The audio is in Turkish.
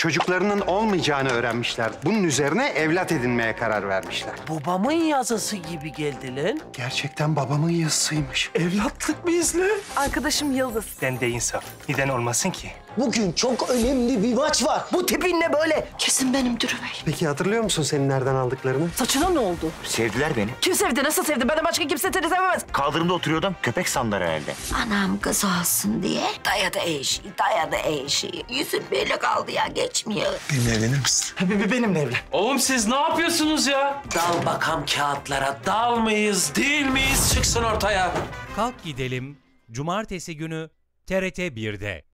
Çocuklarının olmayacağını öğrenmişler. Bunun üzerine evlat edinmeye karar vermişler. Babamın yazısı gibi geldi lan. Gerçekten babamın yazısıymış. Evlatlık mıyız lan? Arkadaşım Yıldız. Ben de insan. Neden olmasın ki? Bugün çok önemli bir maç var. Bu tipin ne böyle? Kesin benimdir Üvey. Peki hatırlıyor musun senin nereden aldıklarını? Saçına ne oldu? Sevdiler beni. Kim sevdi? Nasıl sevdi? Benden başka kimse seni sevemez. Kaldırımda oturuyordum. Köpek sandılar herhalde. Anam kız olsun diye dayadı eşi, dayadı eşi. Yüzüm böyle kaldı ya geçmiyor. Benimle evlen. Oğlum siz ne yapıyorsunuz ya? Dal bakam kağıtlara. Dal mıyız, değil miyiz? Çıksın ortaya. Kalk Gidelim Cumartesi günü TRT 1'de.